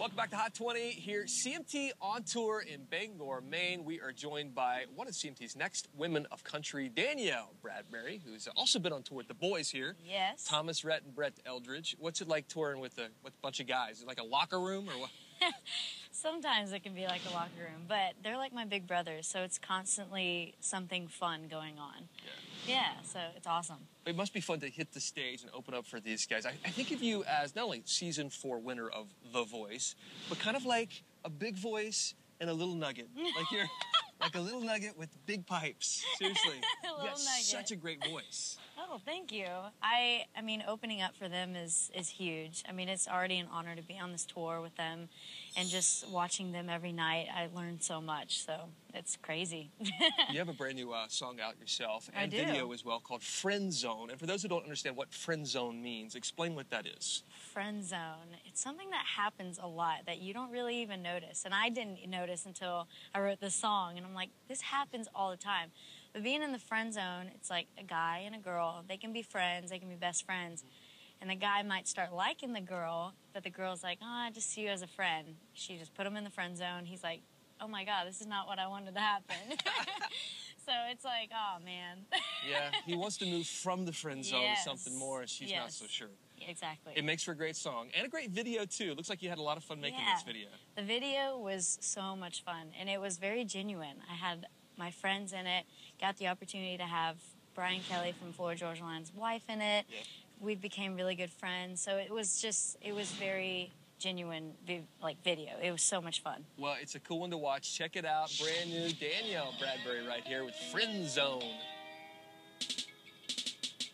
Welcome back to Hot 20 here, CMT on tour in Bangor, Maine. We are joined by one of CMT's next women of country, Danielle Bradbery, who's also been on tour with the boys here. Yes. Thomas Rhett and Brett Eldredge. What's it like touring with a, with a bunch of guys? like a locker room or what? Sometimes it can be like a locker room, but they're like my big brothers, so it's constantly something fun going on. Yeah. Yeah, so it's awesome. It must be fun to hit the stage and open up for these guys. I, I think of you as not only season four winner of The Voice, but kind of like a big voice and a little nugget. Like you're like a little nugget with big pipes. Seriously. You got nugget. such a great voice. Oh, thank you. I I mean opening up for them is is huge. I mean it's already an honor to be on this tour with them and just watching them every night. I learned so much. So it's crazy. You have a brand new uh, song out yourself and video as well called Friend Zone. And for those who don't understand what friend zone means, explain what that is. Friend zone. It's something that happens a lot that you don't really even notice. And I didn't notice until I wrote this song. And I'm like, this happens all the time. But being in the friend zone, it's like a guy and a girl. They can be friends, they can be best friends. And the guy might start liking the girl, but the girl's like, oh, I just see you as a friend. She just put him in the friend zone. He's like, oh my God, this is not what I wanted to happen. so it's like, oh man. Yeah, he wants to move from the friend zone Yes. to something more, and she's not so sure. exactly. It makes for a great song and a great video too. Looks like you had a lot of fun making Yeah. this video. The video was so much fun and it was very genuine. I had my friends in it, got the opportunity to have Brian Kelley from Florida Georgia Line's wife in it. Yeah. We became really good friends. So it was just, it was very genuine, vi- like video. It was so much fun. Well, it's a cool one to watch. Check it out. Brand new Danielle Bradbery right here with Friend Zone.